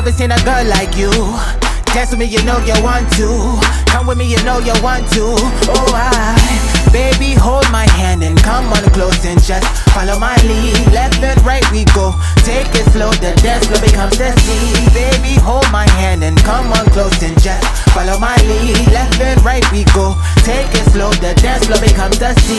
Never seen a girl like you. Dance with me, you know you want to. Come with me, you know you want to. Oh, I, baby, hold my hand and come on close and just follow my lead. Left and right we go. Take it slow, the dance floor becomes the sea. Baby, hold my hand and come on close and just follow my lead. Left and right we go. Take it slow, the dance floor becomes the sea.